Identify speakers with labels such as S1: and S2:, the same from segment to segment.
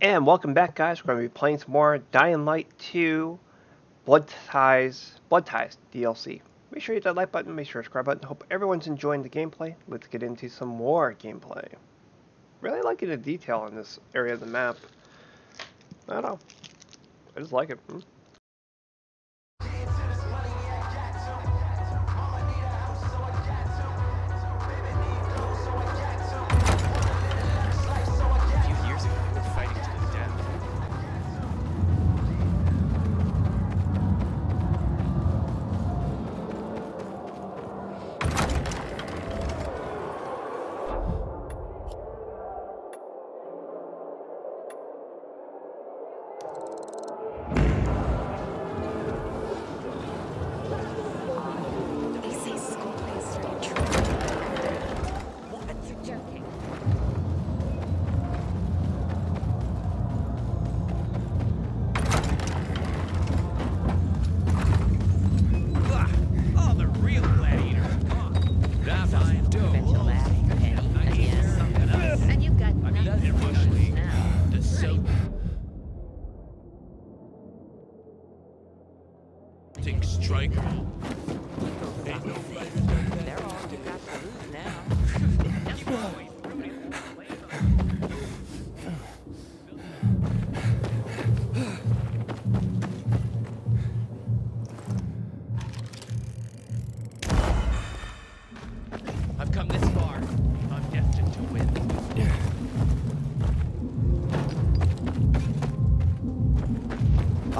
S1: And welcome back, guys. We're going to be playing some more Dying Light 2 Blood Ties, Blood Ties DLC. Make sure you hit that like button, make sure to subscribe button. Hope everyone's enjoying the gameplay. Let's get into some more gameplay. Really liking the detail in this area of the map. I don't know. I just like it. Hmm?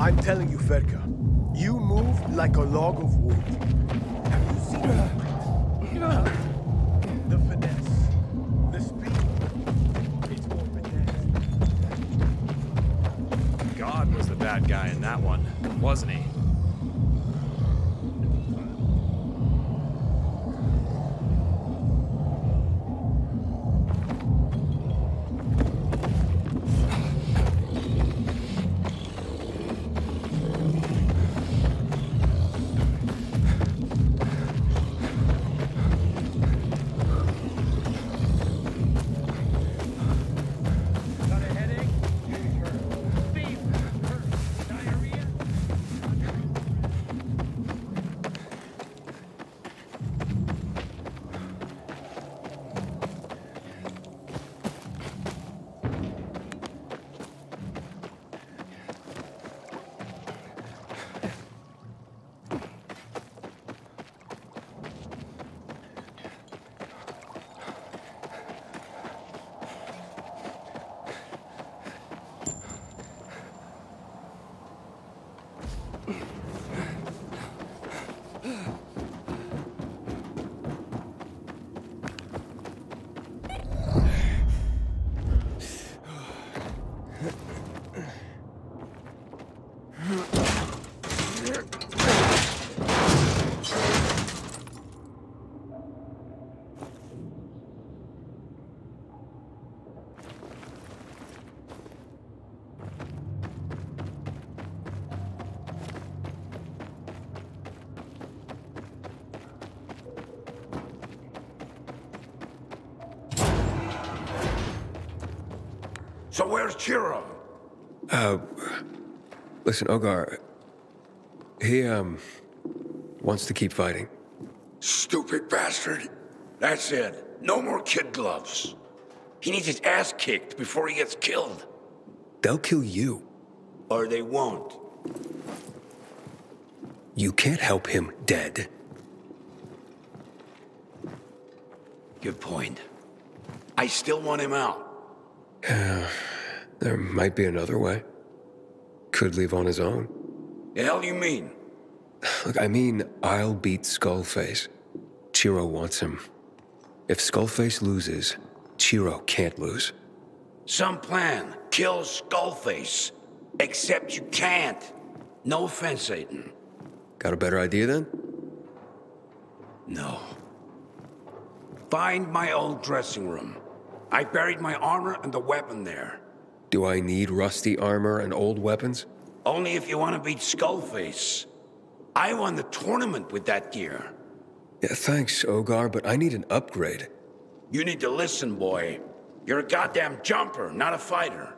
S2: I'm
S3: telling you, Ferka, you move like a log of wood. Have you seen it? The finesse, the speed. It's more finesse.
S4: God was the bad guy in that one, wasn't he?
S5: So where's Chiro?
S6: Listen, Ogar, he, um, wants to keep fighting.
S5: Stupid bastard. That's it. No more kid gloves. He needs his ass kicked before he gets killed.
S6: They'll kill you.
S5: Or they won't.
S6: You can't help him dead.
S5: Good point. I still want him out.
S6: There might be another way. Could leave on his own.
S5: The hell you mean?
S6: Look, I mean, I'll beat Skullface. Chiro wants him. If Skullface loses, Chiro can't lose.
S5: Some plan. Kill Skullface. Except you can't. No offense, Aiden.
S6: Got a better idea then?
S5: No. Find my old dressing room. I buried my armor and the weapon there.
S6: Do I need rusty armor and old weapons?
S5: Only if you want to beat Skullface. I won the tournament with that gear.
S6: Yeah, thanks, Ogar, but I need an upgrade.
S5: You need to listen, boy. You're a goddamn jumper, not a fighter.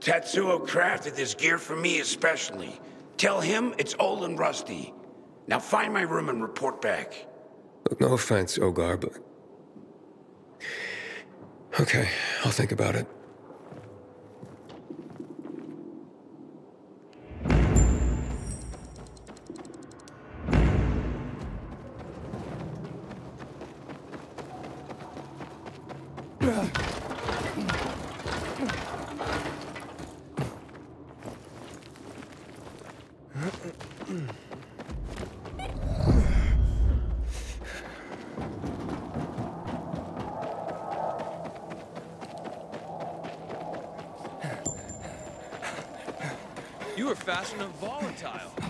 S5: Tatsuo crafted this gear for me especially. Tell him it's old and rusty. Now find my room and report back.
S6: Look, no offense, Ogar, but. Okay, I'll think about it.
S4: You fast and volatile.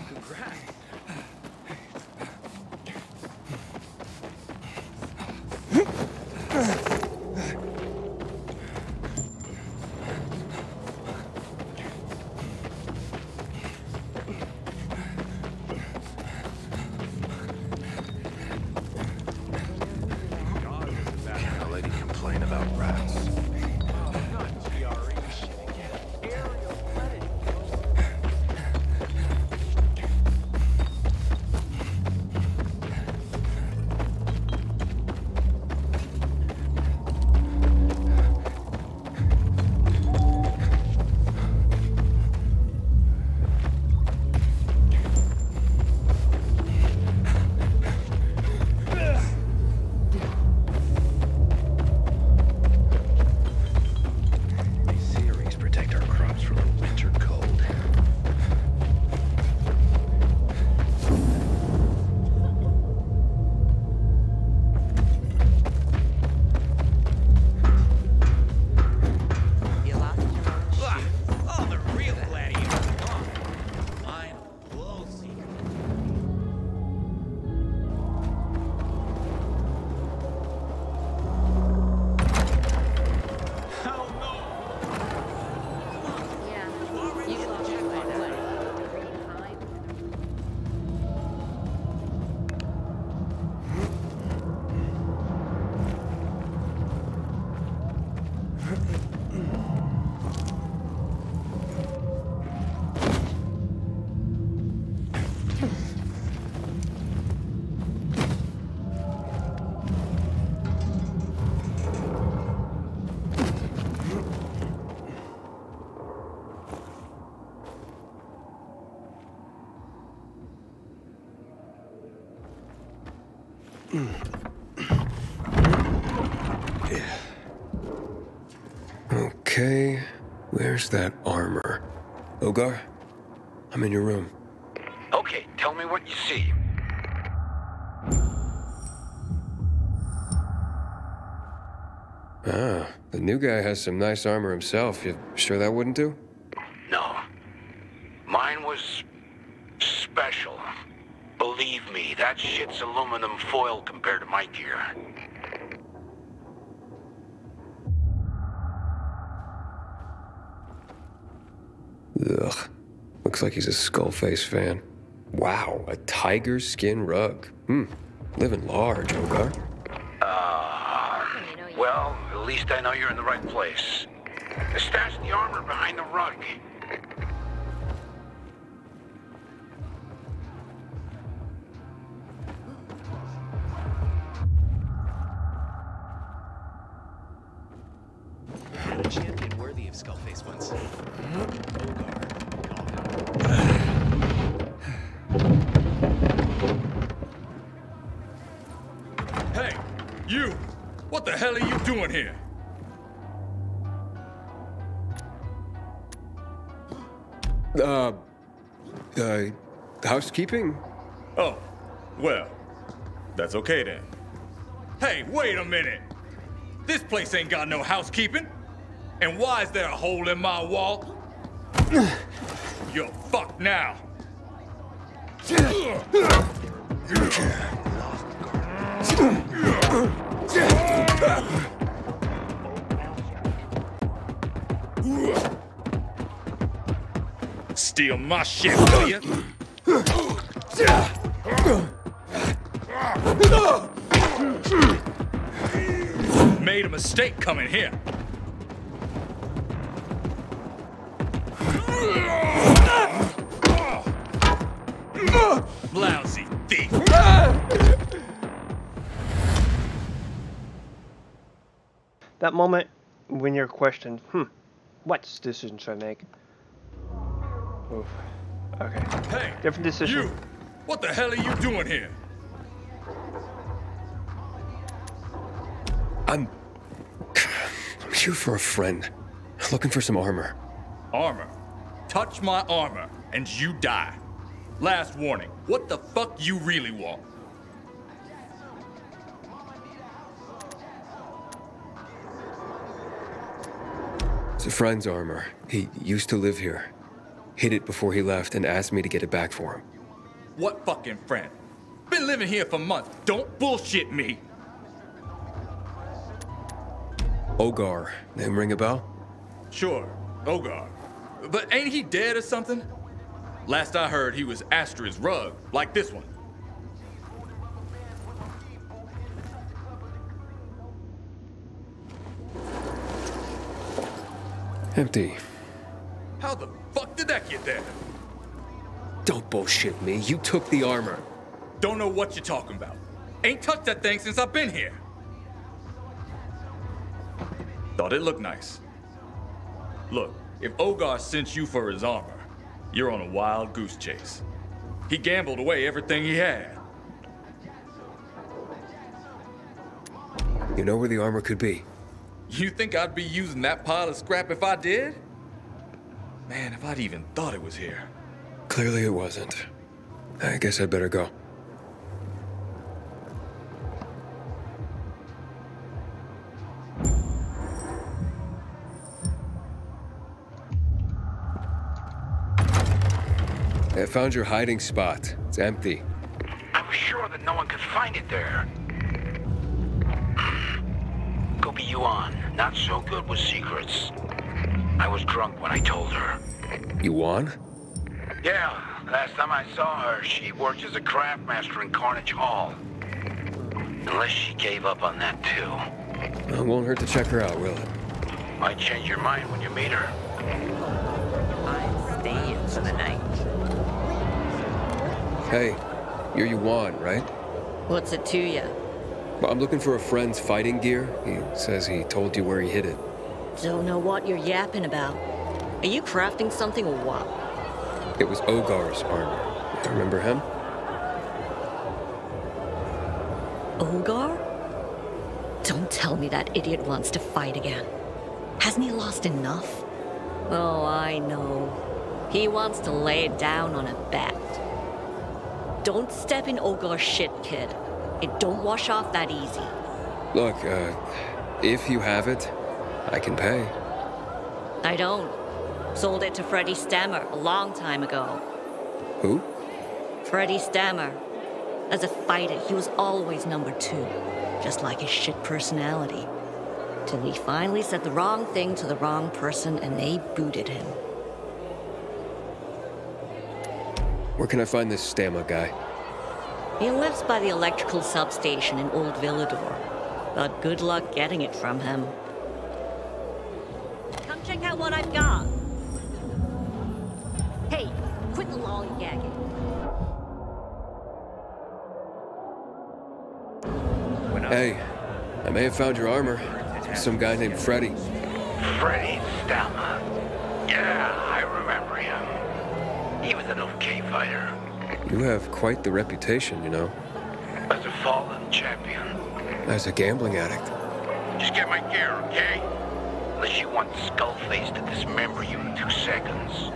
S6: Where's that armor? Ogar, I'm in your room.
S5: Okay, tell me what you see.
S6: Ah, the new guy has some nice armor himself. You sure that wouldn't do?
S5: No. Mine was special. Believe me, that shit's aluminum foil compared to my gear.
S6: Ugh. Looks like he's a Skullface fan. Wow, a tiger skin rug. Hmm. Living large, Ogar.
S5: Uh,
S7: You know you-
S5: well, at least I know you're in the right place. Stash the armor behind the rug.
S8: A champion worthy of Skullface once.
S2: What the hell are you doing here?
S6: Uh, uh, housekeeping?
S2: Oh, well, that's okay then. Hey, wait a minute! This place ain't got no housekeeping! And why is there a hole in my wall? You're fucked now! Steal my shit, will ya? Made a mistake coming here.
S1: That moment when you're questioned, hmm, what decision should I make? Oof. Okay.
S2: Hey,
S1: Different decision.
S2: you! What the hell are you doing here?
S6: I'm. I'm here for a friend. Looking for some armor.
S2: Armor. Touch my armor, and you die. Last warning. What the fuck you really want?
S6: Friend's armor. He used to live here. Hid it before he left and asked me to get it back for him.
S2: What fucking friend? Been living here for months. Don't bullshit me.
S6: Ogar. Name ring a bell?
S2: Sure, Ogar. But ain't he dead or something? Last I heard, he was Astrid's rug, like this one.
S6: Empty.
S2: How the fuck did that get there?
S6: Don't bullshit me. You took the armor.
S2: Don't know what you're talking about. Ain't touched that thing since I've been here. Thought it looked nice. Look, if Ogar sent you for his armor, you're on a wild goose chase. He gambled away everything he had.
S6: You know where the armor could be.
S2: You think I'd be using that pile of scrap if I did? Man, if I'd even thought it was here.
S6: Clearly it wasn't. I guess I'd better go. I found your hiding spot. It's empty.
S5: I was sure that no one could find it there. Go be you Yuan, not so good with secrets. I was drunk when I told her.
S6: You won?
S5: Yeah, last time I saw her, she worked as a craft master in Carnage Hall. Unless she gave up on that too.
S6: Well, it won't hurt to check her out, will it?
S5: Might change your mind when you meet her.
S9: I'm staying for the night.
S6: Hey, you're Yuan, right?
S10: What's it to you?
S6: I'm looking for a friend's fighting gear. He says he told you where he hid it.
S10: Don't know what you're yapping about. Are you crafting something or what?
S6: It was Ogar's armor. Remember him?
S10: Ogar? Don't tell me that idiot wants to fight again. Hasn't he lost enough? Oh, I know. He wants to lay it down on a bet. Don't step in Ogar's shit, kid. It don't wash off that easy.
S6: Look, uh, if you have it, I can pay.
S10: I don't. Sold it to Freddie Stammer a long time ago.
S6: Who?
S10: Freddie Stammer. As a fighter, he was always number two, just like his shit personality. Till he finally said the wrong thing to the wrong person and they booted him.
S6: Where can I find this Stammer guy?
S10: He lives by the electrical substation in Old Villedor. But good luck getting it from him. Come check out what I've got. Hey, quit the lollygagging.
S6: Hey, I may have found your armor. Some guy named Freddy.
S5: Freddy Stammer. Yeah, I remember him. He was an okay fighter.
S6: You have quite the reputation, you know,
S5: As a fallen champion.
S6: as a gambling addict.
S5: Just get my gear, okay? Unless you want Skullface to dismember you in two seconds.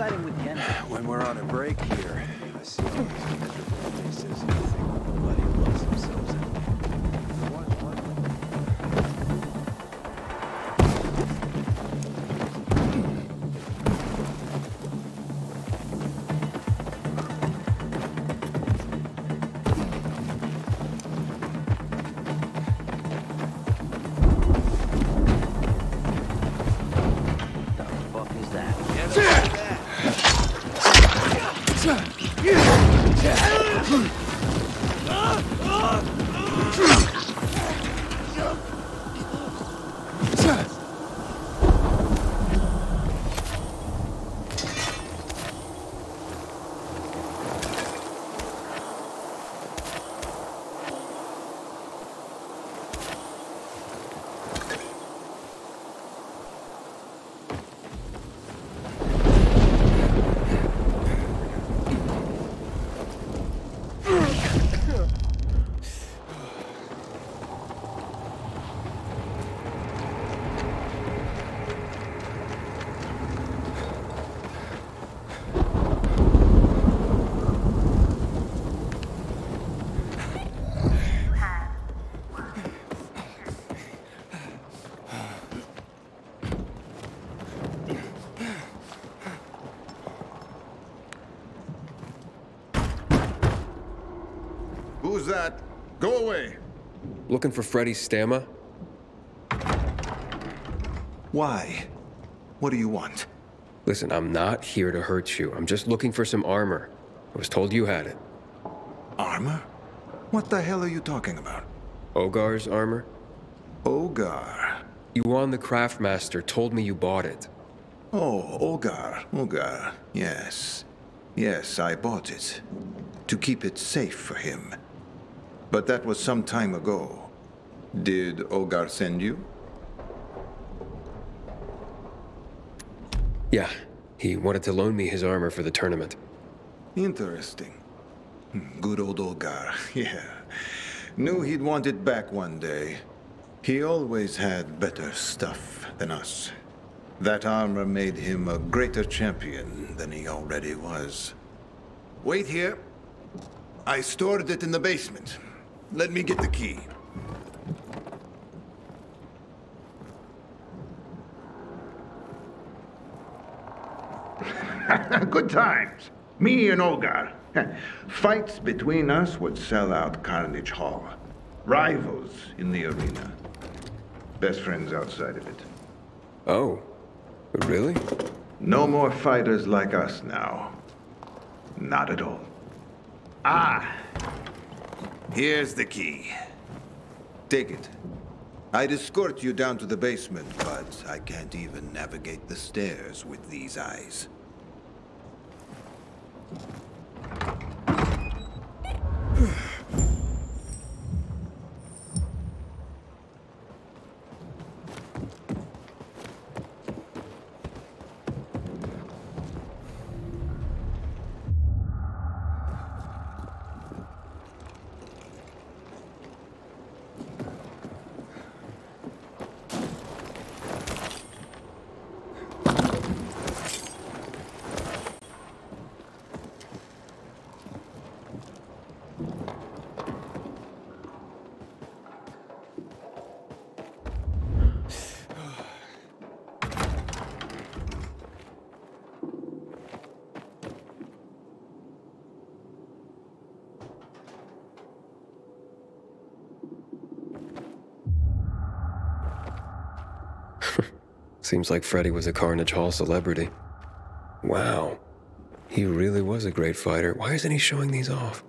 S10: siding with. When we're
S11: on a break here, I see all these miserable faces and loves themselves.
S6: Looking for Freddy Stammer?
S12: Why? What do you want?
S6: Listen, I'm not here to hurt you. I'm just looking for some armor. I was told you had it.
S12: Armor? What the hell are you talking about?
S6: Ogar's armor?
S12: Ogar.
S6: Yuan the Craftmaster told me you bought it.
S12: Oh, Ogar. Ogar. Yes. Yes, I bought it. To keep it safe for him. But that was some time ago. Did Ogar send you?
S6: Yeah, he wanted to loan me his armor for the tournament.
S12: Interesting. Good old Olgar, yeah. Knew he'd want it back one day. He always had better stuff than us. That armor made him a greater champion than he already was. Wait here. I stored it in the basement. Let me get the key. Good times. Me and Olgar. Fights between us would sell out Carnage Hall. Rivals in the arena. Best friends outside of it.
S6: Oh, really?
S12: No more fighters like us now. Not at all. Ah! Here's the key. Take it. I'd escort you down to the basement, but I can't even navigate the stairs with these eyes.
S6: Seems like Freddy was a Carnage Hall celebrity. Wow. He really was a great fighter. Why isn't he showing these off?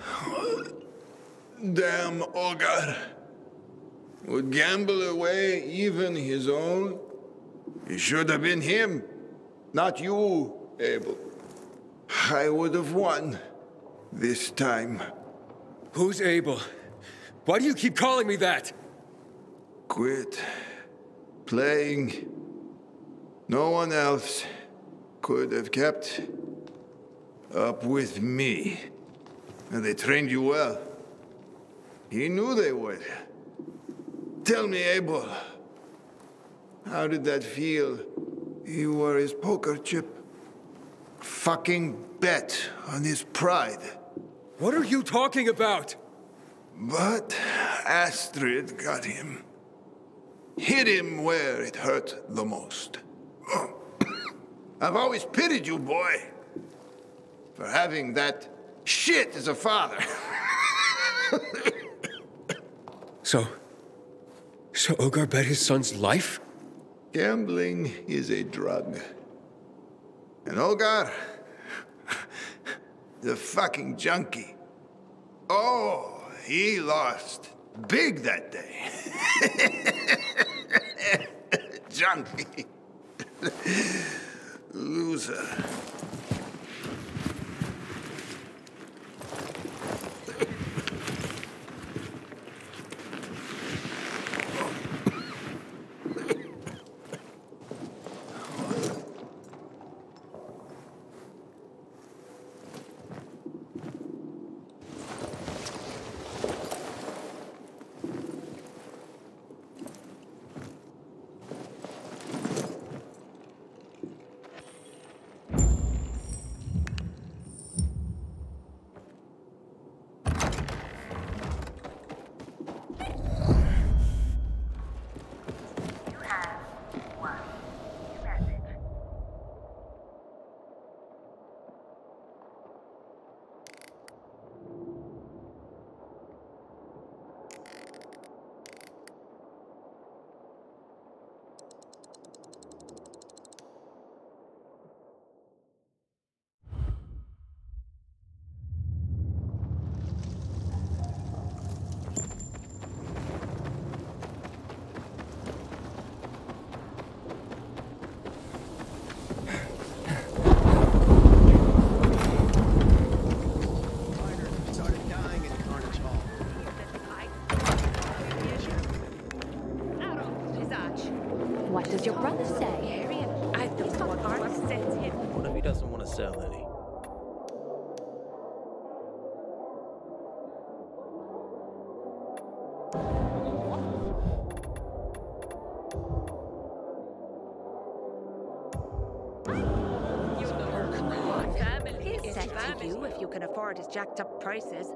S12: Damn Ogar. Would gamble away even his own? It should have been him, not you, Abel. I would have won this time.
S6: Who's Abel? Why do you keep calling me that?
S12: Quit playing. No one else could have kept up with me. And they trained you well. He knew they would. Tell me, Abel, how did that feel? You were his poker chip. Fucking bet on his pride.
S6: What are you talking about?
S12: But Astrid got him. Hit him where it hurt the most. I've always pitied you, boy, for having that shit as a father.
S6: So. So Ogar bet his son's life?
S12: Gambling is a drug. And Ogar, the fucking junkie. Oh, he lost big that day. junkie. Loser.
S13: His jacked up prices.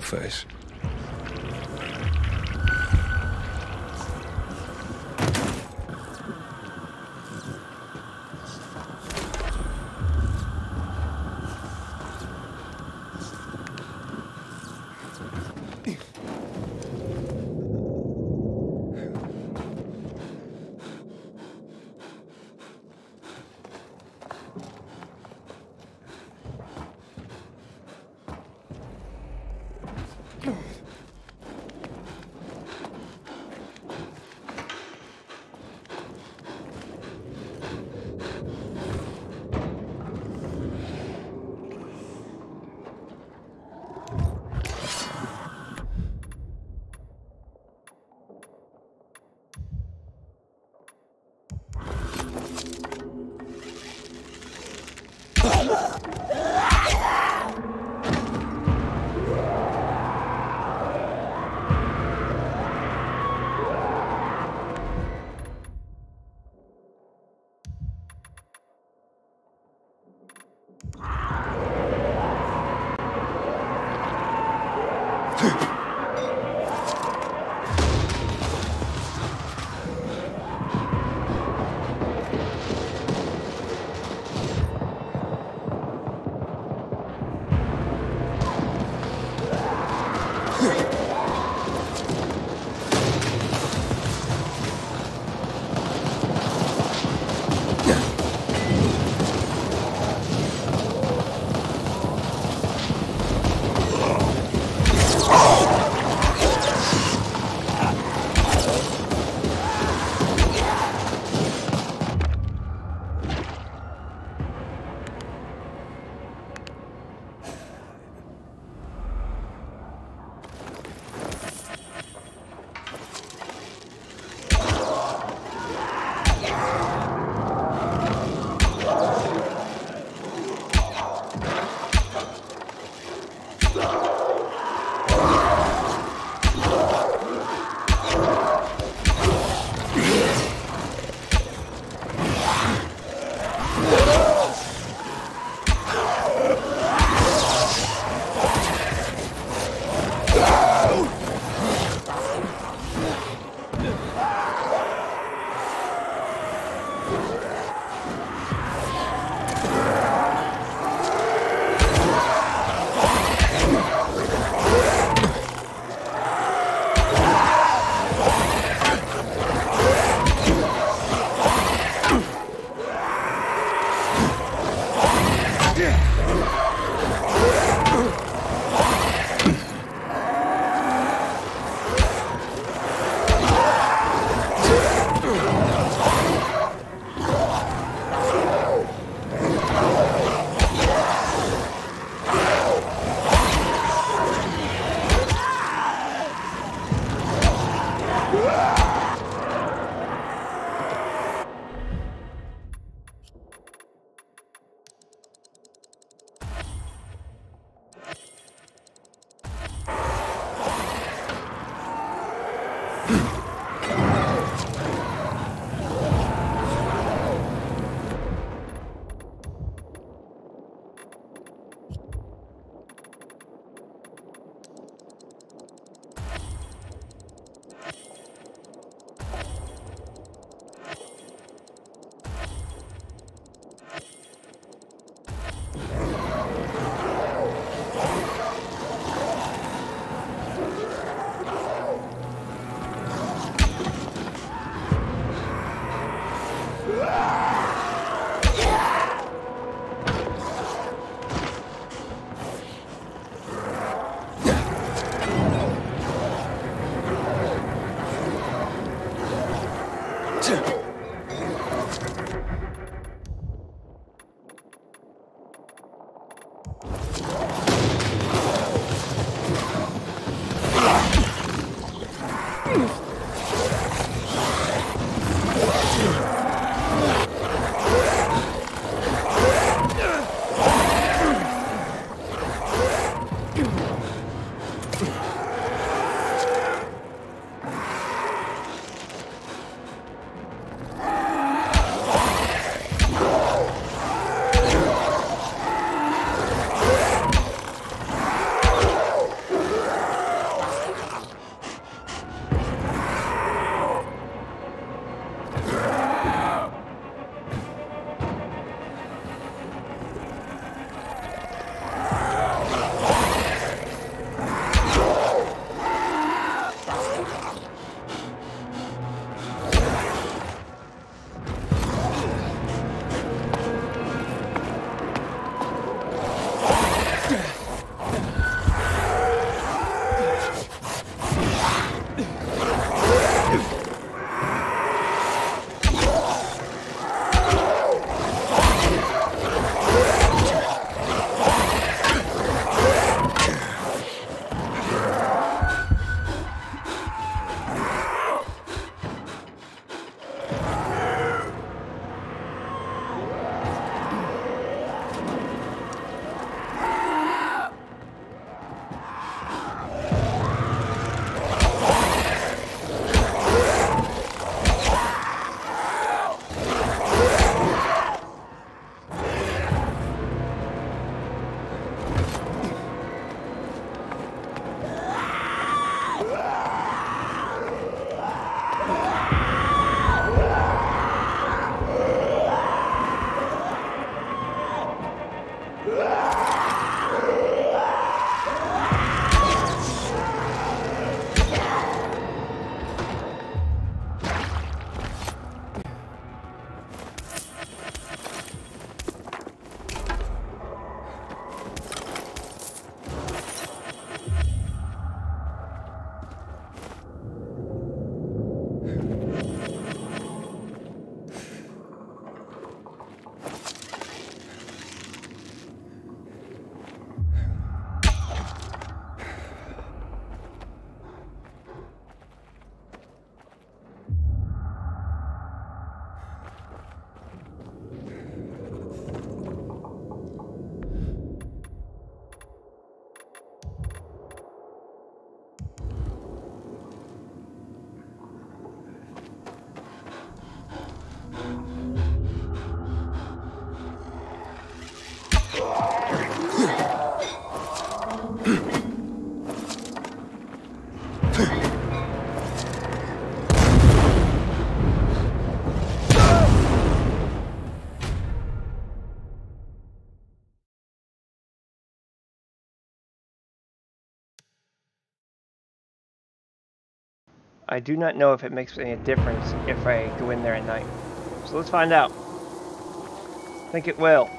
S6: Skullface.
S1: I do not know if it makes any difference if I go in there at night. So let's find out. I think it will.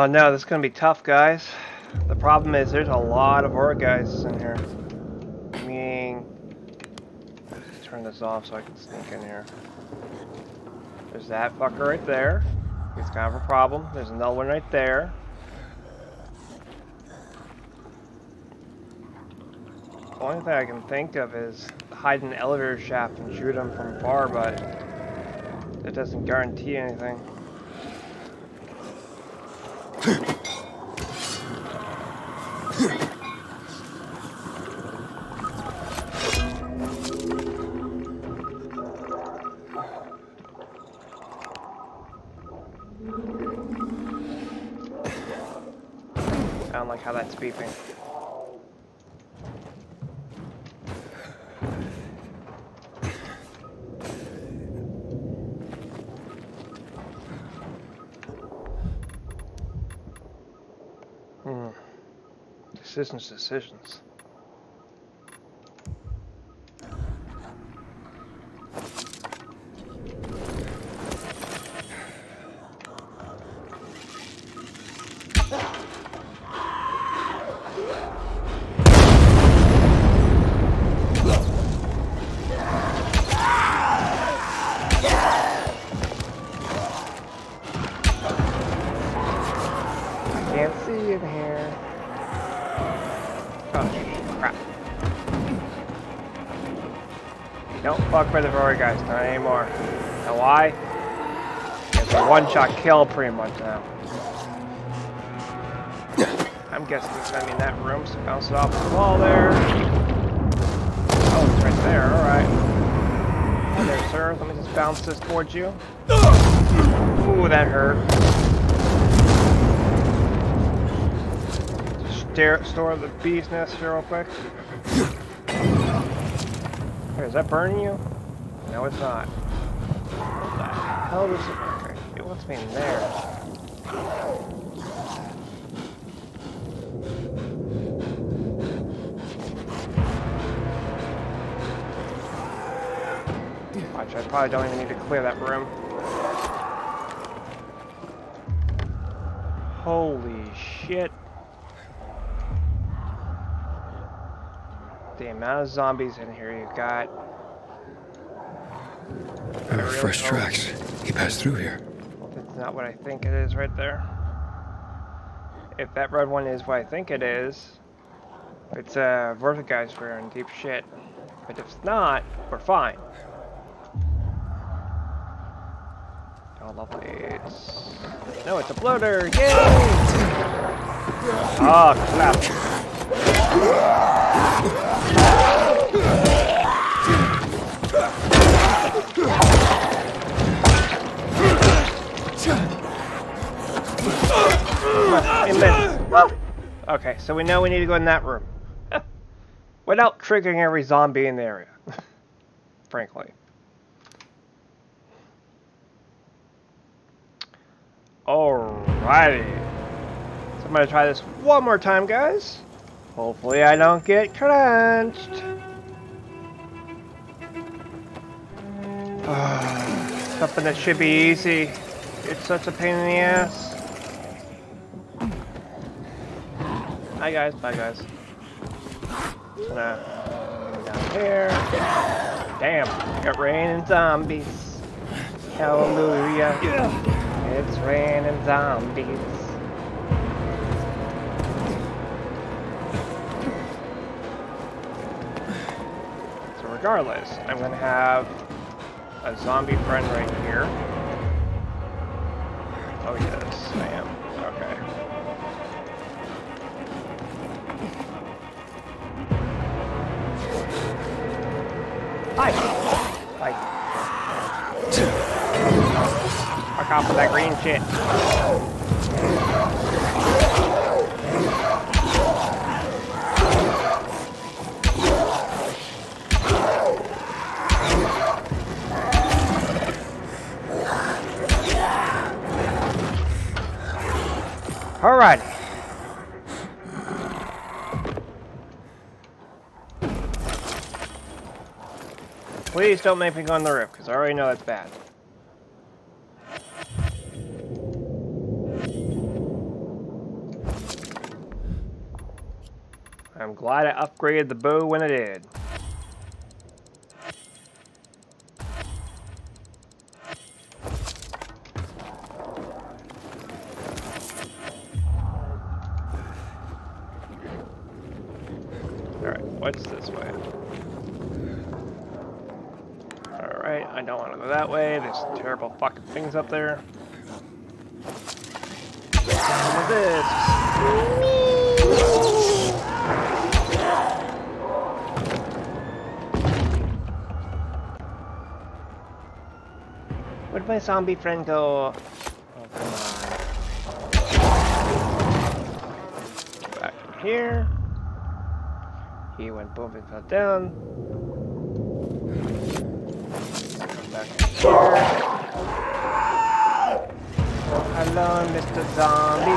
S1: Oh no, this is gonna be tough, guys. The problem is there's a lot of horror guys in here. Meaning, turn this off so I can sneak in here. There's that fucker right there. He's kind of a problem. There's another one right there. The only thing I can think of is hide in the elevator shaft and shoot him from far, but that doesn't guarantee anything. Beeping. Hmm. Decisions, decisions. Kill pretty much now. I'm guessing it's gonna be in that room, so bounce it off the wall there. Oh, it's right there, alright. Hi there, sir. Let me just bounce this towards you. Ooh, that hurt. Stare, store the beast nest here real quick. Hey, is that burning you? No, it's not. What the hell does it... In there. Watch, I probably don't even need to clear that room. Holy shit. The amount of zombies in here you've got.
S6: Uh, fresh tracks. He passed through here.
S1: Not what I think it is right there. If that red one is what I think it is, it's a uh, guys we're in deep shit. But if it's not, we're fine. Oh, lovely. It's... No, it's a bloater! Yay! Oh, crap. Okay, so we know we need to go in that room. Without triggering every zombie in the area. Frankly. Alrighty. So I'm gonna try this one more time, guys. Hopefully I don't get crunched. Ah, something that should be easy. It's such a pain in the ass. Hi guys, bye guys. Down here. Damn, got raining zombies. Hallelujah. It's raining zombies. So regardless, I'm gonna have a zombie friend right here. Oh yes, I am. Hi. Hi. Fuck off with that green shit. Alrighty. Please don't make me go on the roof, because I already know that's bad. I'm glad I upgraded the bow when I did. Things up there. What is this? Where'd my zombie friend go? Oh, come on. Back here. He went boom and fell down. Come back here. Hello, Mr. Zombie.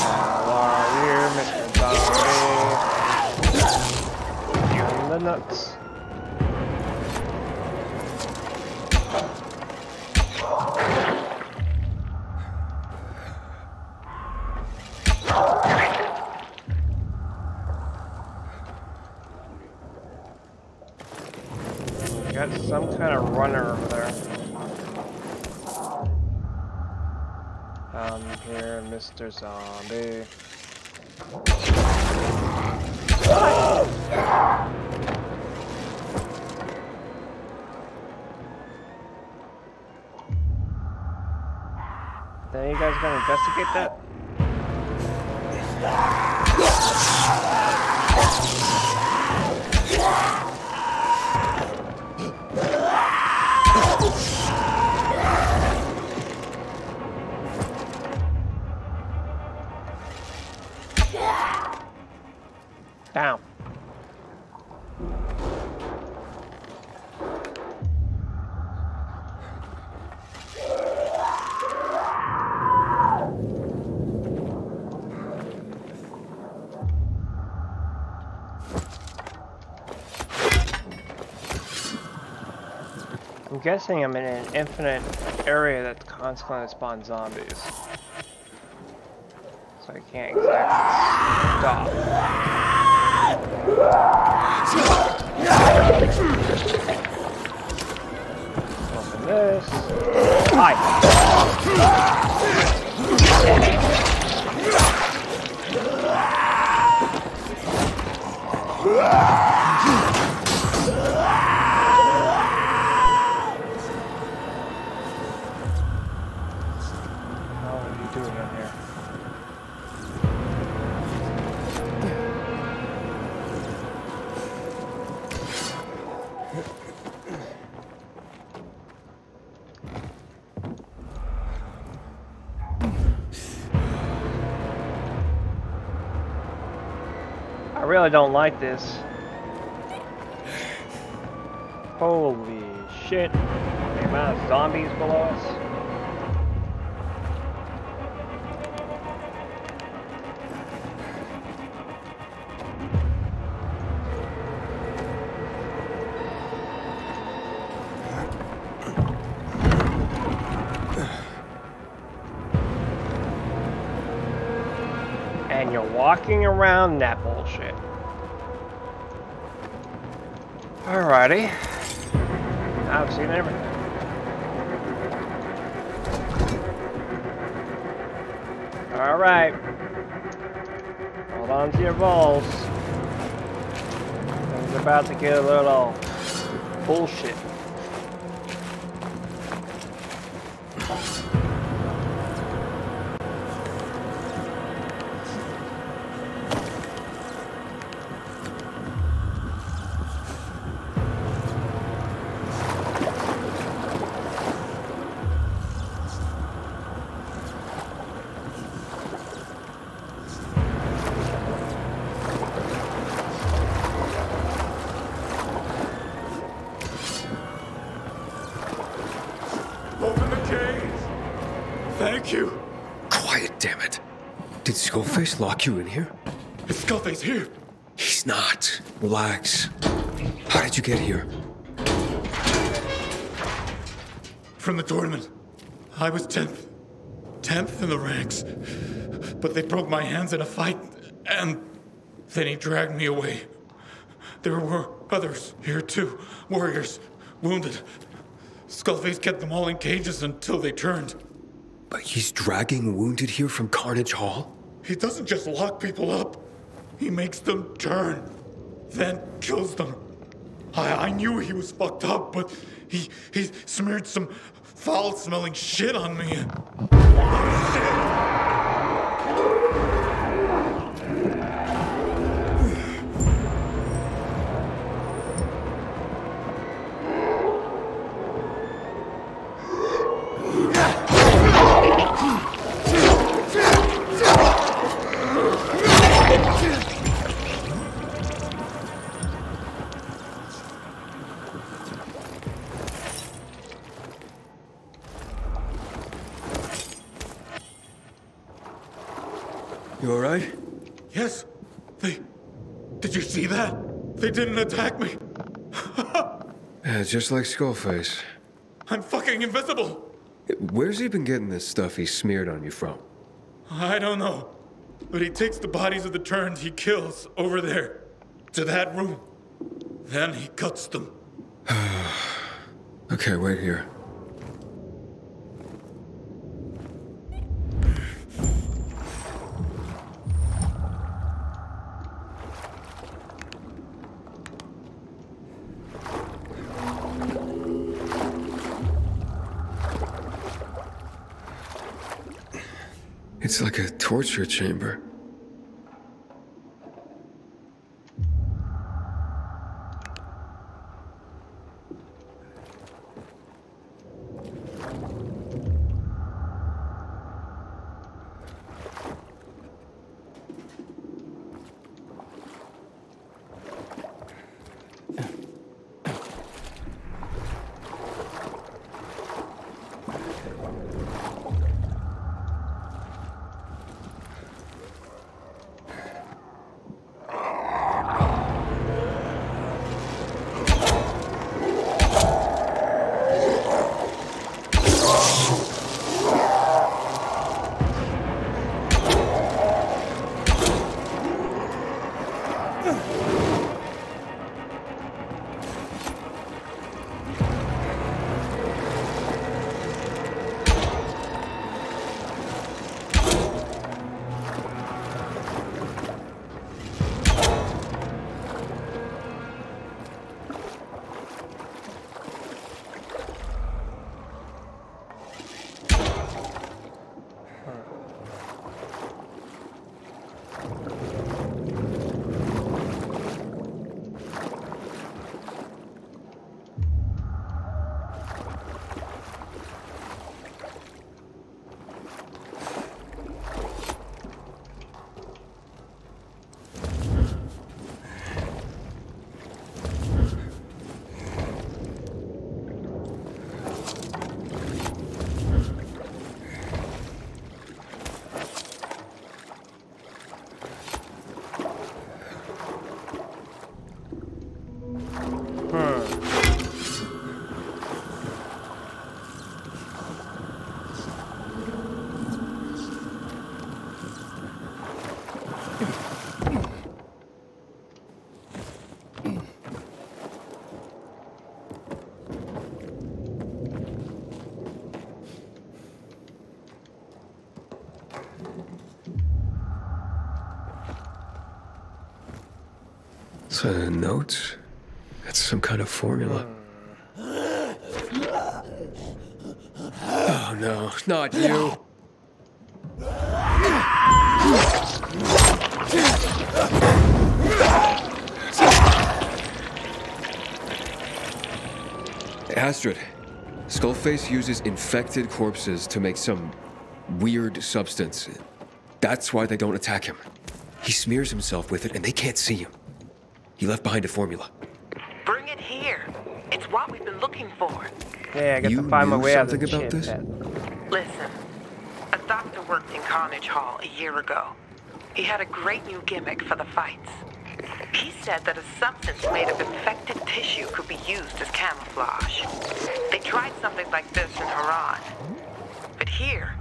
S1: How are you, Mr. Zombie? In the nuts. Mr. Zombie. Uh, then you guys gonna investigate that? Guessing I'm in an infinite area that constantly spawns zombies. So I can't exactly stop. Open this. Hi. Don't like this. Holy shit. The amount of zombies below us. And you're walking around that Alrighty. I've seen everything. Alright. Hold on to your balls. Things are about to get a little bullshit.
S6: Lock you in here?
S14: Is Skullface here?
S6: He's not. Relax. How did you get here?
S14: From the tournament. I was 10th. 10th in the ranks. But they broke my hands in a fight, and then he dragged me away. There were others here too. Warriors, wounded. Skullface kept them all in cages until they turned.
S6: But he's dragging wounded here from Carnage Hall?
S14: He doesn't just lock people up, he makes them turn, then kills them. I, I knew he was fucked up, but he, he smeared some foul smelling shit on me. Oh, you didn't attack me.
S6: Yeah, just like Skullface.
S14: I'm fucking invisible.
S6: Where's he been getting this stuff he smeared on you from?
S14: I don't know. But he takes the bodies of the turned he kills over there to that room. Then he cuts them.
S6: Okay, wait here. Like a torture chamber. Uh, it's a note? That's some kind of formula. Oh no, not you. Astrid, Skullface uses infected corpses to make some weird substance. That's why they don't attack him. He smears himself with it and they can't see him. He left behind a formula.
S15: Bring it here. It's what we've been looking for.
S1: Yeah, I got
S6: You
S1: to find my way out of
S6: something
S1: the
S6: about this?
S1: pit.
S15: Listen, a doctor worked in Carnage Hall a year ago. He had a great new gimmick for the fights. He said that a substance made of infected tissue could be used as camouflage. They tried something like this in Harran. But here,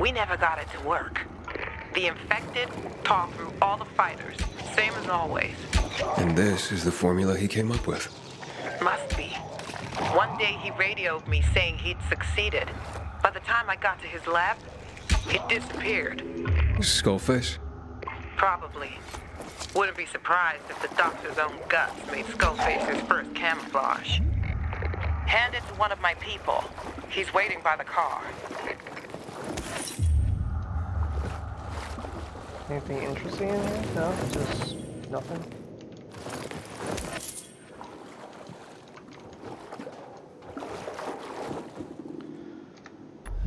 S15: we never got it to work. The infected talk through all the fighters, same as always.
S6: And this is the formula he came up with.
S15: Must be. One day he radioed me saying he'd succeeded. By the time I got to his lab, it disappeared.
S6: Skullface?
S15: Probably. Wouldn't be surprised if the doctor's own guts made Skullface his first camouflage. Hand it to one of my people. He's waiting by the car.
S1: Anything interesting in here? No, just nothing.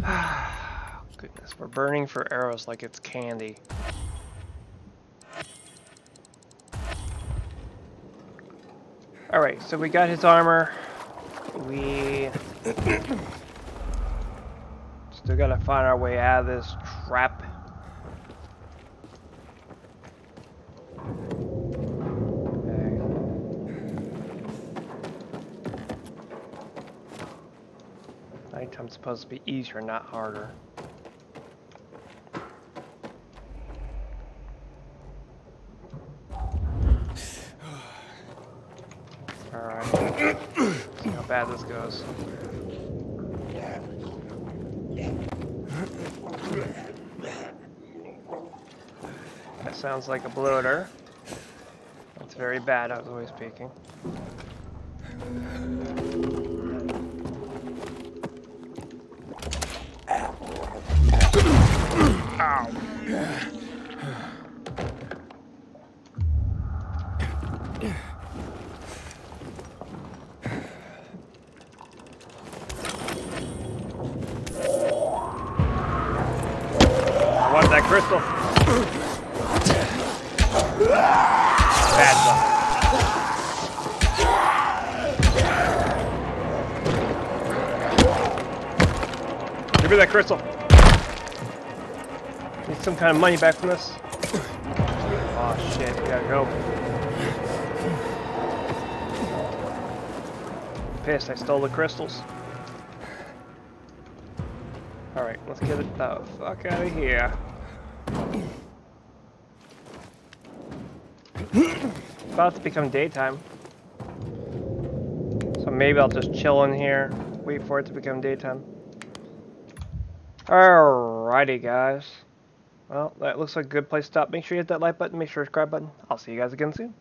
S1: Goodness, we're burning for arrows like it's candy. Alright, so we got his armor. We still gotta find our way out of this trap. Nighttime's supposed to be easier, not harder. Alright. See how bad this goes. That sounds like a bloater. That's very bad, I was always speaking. Ow. That crystal. Bad luck. Give me that crystal. Some kind of money back from this. Oh shit, gotta go. Pissed, I stole the crystals. Alright, let's get the fuck out of here. About to become daytime. So maybe I'll just chill in here, wait for it to become daytime. Alrighty guys. Well, that looks like a good place to stop. Make sure you hit that like button, make sure to subscribe button. I'll see you guys again soon.